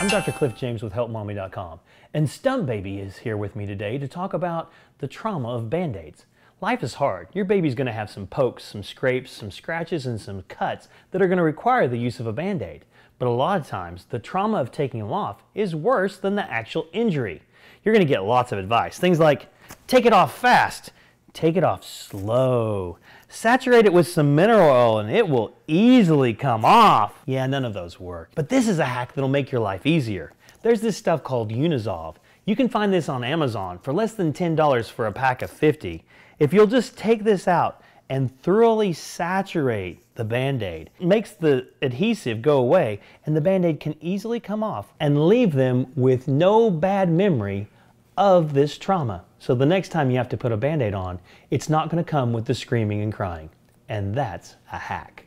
I'm Dr. Cliff James with HelpMommy.com, and Stunt Baby is here with me today to talk about the trauma of band aids. Life is hard. Your baby's going to have some pokes, some scrapes, some scratches, and some cuts that are going to require the use of a band aid. But a lot of times, the trauma of taking them off is worse than the actual injury. You're going to get lots of advice. Things like take it off fast, take it off slow, saturate it with some mineral oil and it will easily come off. Yeah, none of those work. But this is a hack that'll make your life easier. There's this stuff called Uni-Solve. You can find this on Amazon for less than $10 for a pack of 50. If you'll just take this out and thoroughly saturate the Band-Aid, makes the adhesive go away and the Band-Aid can easily come off and leave them with no bad memory of this trauma. So the next time you have to put a band aid on, it's not going to come with the screaming and crying. And that's a hack.